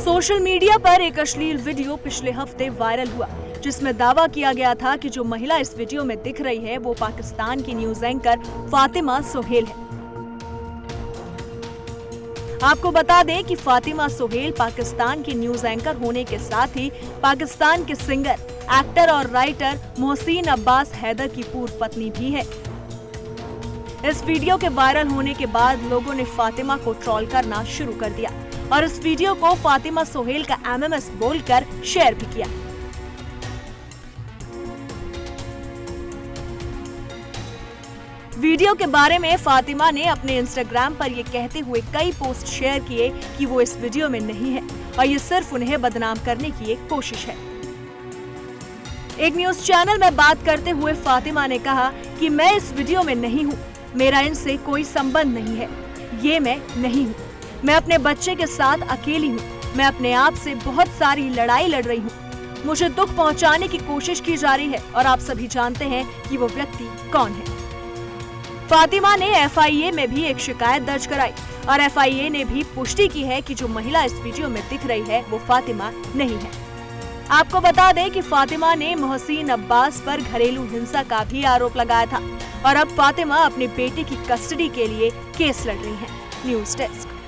Social media पर एक अश्लील वीडियो पिछले हफ़्ते वायरल हुआ, जिसमें दावा किया गया था कि जो महिला इस वीडियो में दिख रही है, वो पाकिस्तान की न्यूज़ एंकर फातिमा सोहेल है। आपको बता दें कि फातिमा सोहेल पाकिस्तान की न्यूज़ एंकर होने के साथ ही पाकिस्तान के सिंगर, एक्टर और राइटर मोहसिन अब्बास हैदर की पूर्व पत्नी भी है। इस वीडियो के वायरल होने के बाद लोगों ने फातिमा को ट्रोल करना शुरू कर दिया। और इस वीडियो को फातिमा सोहेल का एमएमएस बोलकर शेयर भी किया। वीडियो के बारे में फातिमा ने अपने इंस्टाग्राम पर ये कहते हुए कई पोस्ट शेयर किए कि वो इस वीडियो में नहीं है और ये सिर्फ़ उन्हें बदनाम करने की एक कोशिश है। एक न्यूज़ चैनल में बात करते हुए फातिमा ने कहा कि मैं इस वीडियो में नहीं हूँ, मेरा इनसे कोई संबंध नहीं है, ये मैं नहीं हूँ। मैं अपने बच्चे के साथ अकेली हूँ। मैं अपने आप से बहुत सारी लड़ाई लड़ रही हूँ। मुझे दुख पहुँचाने की कोशिश की जा रही है और आप सभी जानते हैं कि वो व्यक्ति कौन है। फातिमा ने एफआईए में भी एक शिकायत दर्ज कराई और एफआईए ने भी पुष्टि की है कि जो महिला इस वीडियो में दिख रही है, वो फातिमा नहीं है। आपको बता दें कि फातिमा ने मोहसिन अब्बास पर घरेलू हिंसा का भी आरोप लगाया था और अब फातिमा अपने बेटे की कस्टडी के लिए केस लड़ रही हैं। News desk.